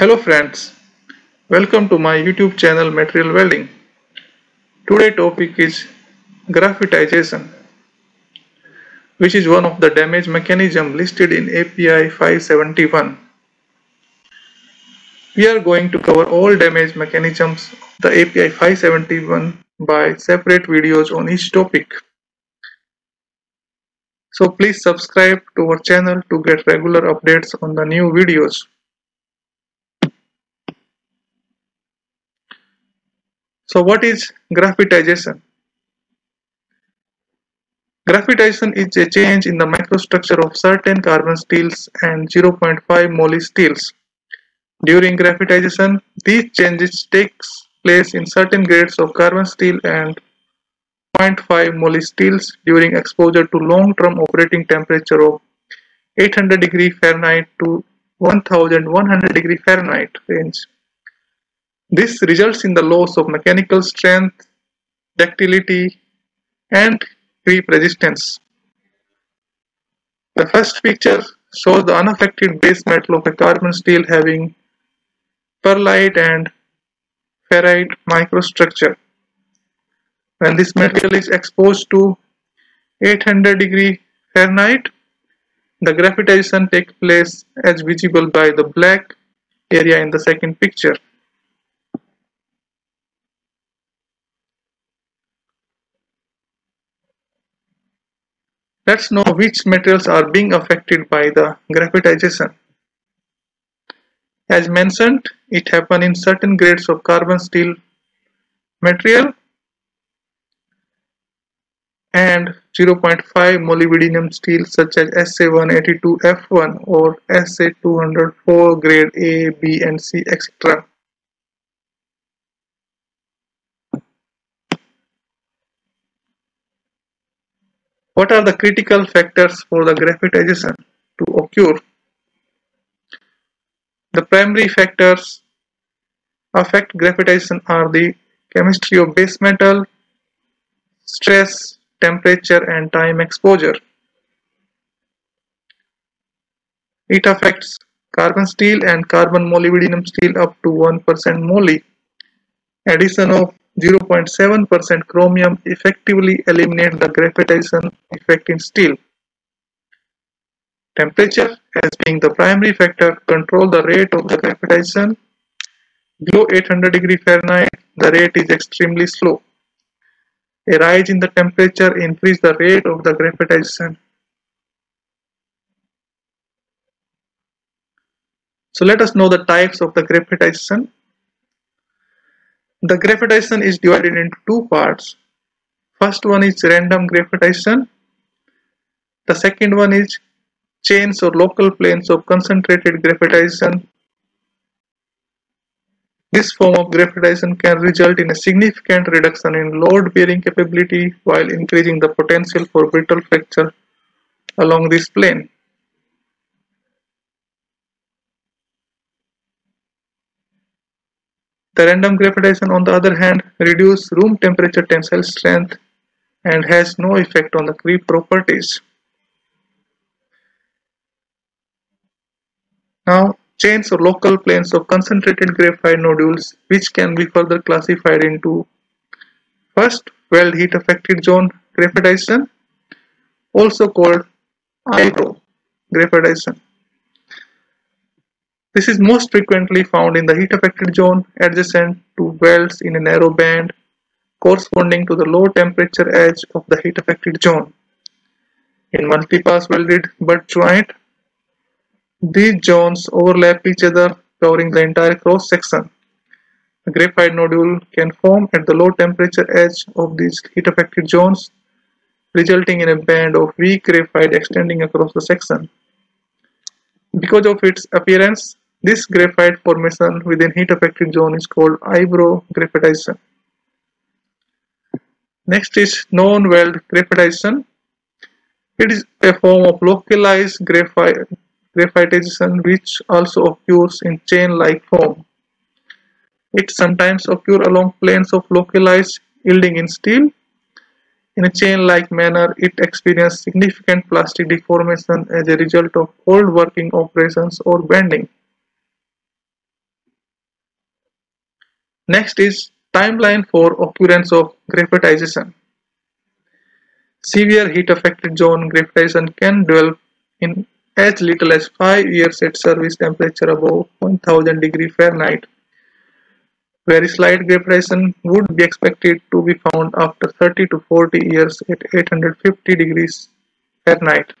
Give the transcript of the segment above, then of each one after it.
Hello friends, welcome to my YouTube channel Material Welding. Today topic is graphitization, which is one of the damage mechanism listed in API 571. We are going to cover all damage mechanisms of the API 571 by separate videos on each topic. So please subscribe to our channel to get regular updates on the new videos. So what is graphitization? Graphitization is a change in the microstructure of certain carbon steels and 0.5 moly steels. During graphitization, these changes takes place in certain grades of carbon steel and 0.5 moly steels during exposure to long-term operating temperature of 800 degree Fahrenheit to 1100 degree Fahrenheit range. This results in the loss of mechanical strength, ductility, and creep resistance. The first picture shows the unaffected base metal of a carbon steel having pearlite and ferrite microstructure. When this material is exposed to 800 degree Fahrenheit, the graphitization takes place as visible by the black area in the second picture. Let's know which materials are being affected by the graphitization. As mentioned, it happens in certain grades of carbon steel material and 0.5 molybdenum steel such as SA182F1 or SA204 grade A, B and C etc. What are the critical factors for the graphitization to occur? The primary factors affect graphitization are the chemistry of base metal, stress, temperature and time exposure. It affects carbon steel and carbon molybdenum steel up to 1% moly. Addition of 0.7% chromium effectively eliminate the graphitization effect in steel. Temperature as being the primary factor control the rate of the graphitization. Below 800 degree Fahrenheit, the rate is extremely slow. A rise in the temperature increase the rate of the graphitization. So let us know the types of the graphitization. The graphitization is divided into two parts. First one is random graphitization. The second one is chains or local planes of concentrated graphitization. This form of graphitization can result in a significant reduction in load bearing capability while increasing the potential for brittle fracture along this plane. The random graphitization on the other hand reduces room temperature tensile strength and has no effect on the creep properties. Now chains or local planes of concentrated graphite nodules which can be further classified into first weld heat affected zone graphitization also called eyebrow graphitization this is most frequently found in the heat-affected zone adjacent to welds in a narrow band corresponding to the low temperature edge of the heat-affected zone. In multi-pass welded butt joint, these zones overlap each other covering the entire cross section. A graphite nodule can form at the low temperature edge of these heat-affected zones, resulting in a band of weak graphite extending across the section. Because of its appearance, this graphite formation within heat-affected zone is called eyebrow graphitization. Next is non-weld graphitization. It is a form of localized graphite, graphitization which also occurs in chain-like form. It sometimes occurs along planes of localized yielding in steel. In a chain-like manner, it experiences significant plastic deformation as a result of cold working operations or bending. Next is timeline for occurrence of graphitization. Severe heat affected zone graphitization can develop in as little as 5 years at service temperature above 1000 degree Fahrenheit. Very slight graphitization would be expected to be found after 30 to 40 years at 850 degrees Fahrenheit.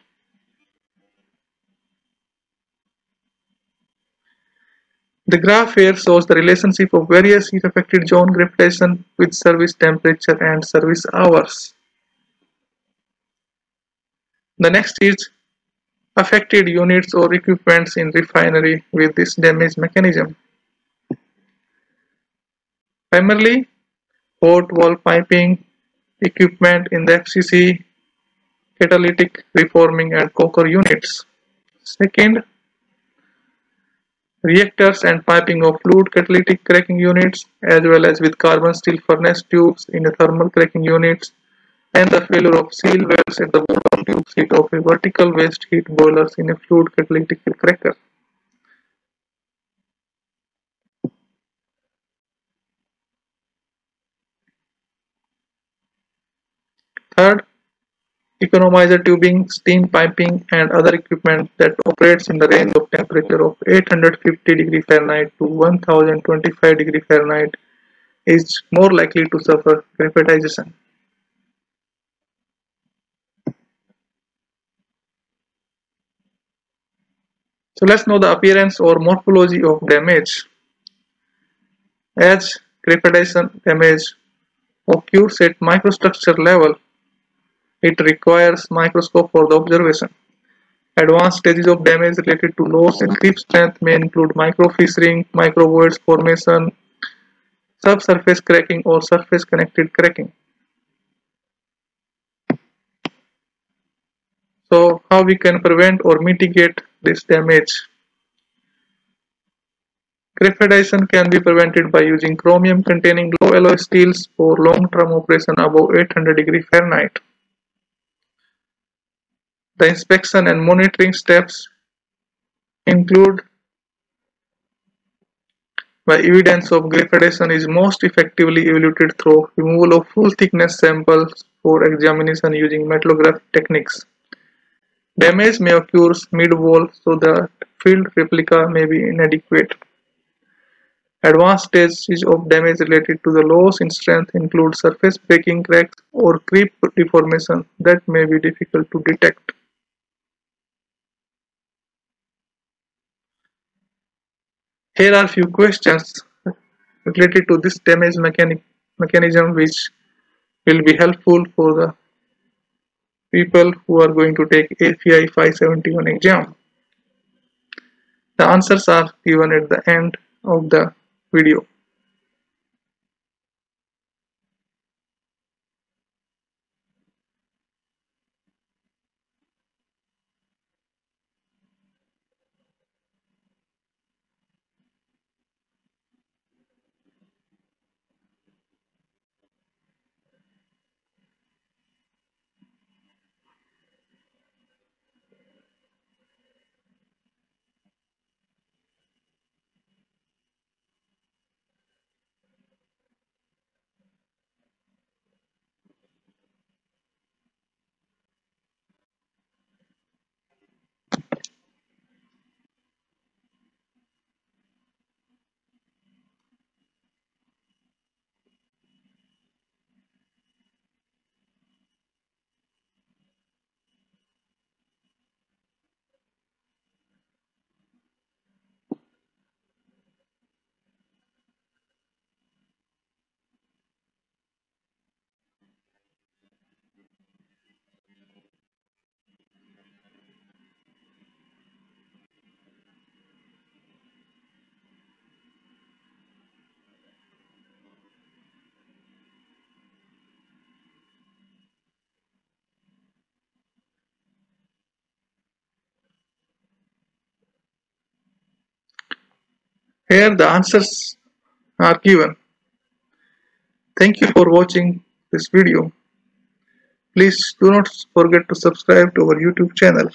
The graph here shows the relationship of various heat affected zone graphitization with service temperature and service hours. The next is affected units or equipments in refinery with this damage mechanism. Primarily, hot wall piping, equipment in the FCC, catalytic reforming and coker units. Second, reactors and piping of fluid catalytic cracking units as well as with carbon steel furnace tubes in the thermal cracking units and the failure of seal welds at the bottom tube sheet of a vertical waste heat boilers in a fluid catalytic cracker. Third, economizer tubing, steam piping and other equipment that operates in the range of temperature of 850 degree Fahrenheit to 1025 degree Fahrenheit is more likely to suffer graphitization. So let's know the appearance or morphology of damage. As graphitization damage occurs at microstructure level, it requires microscope for the observation. Advanced stages of damage related to loss in creep strength may include microfissuring, microvoids formation, subsurface cracking or surface connected cracking. So how we can prevent or mitigate this damage? Graphitization can be prevented by using chromium containing low alloy steels for long-term operation above 800 degree Fahrenheit. The inspection and monitoring steps include by evidence of graphitization is most effectively evaluated through removal of full thickness samples for examination using metallography techniques. Damage may occur mid-wall so that field replica may be inadequate. Advanced stages of damage related to the loss in strength include surface breaking cracks or creep deformation that may be difficult to detect. Here are few questions related to this damage mechanic mechanism which will be helpful for the people who are going to take API 571 exam. The answers are given at the end of the video. Here the answers are given. Thank you for watching this video. Please do not forget to subscribe to our YouTube channel.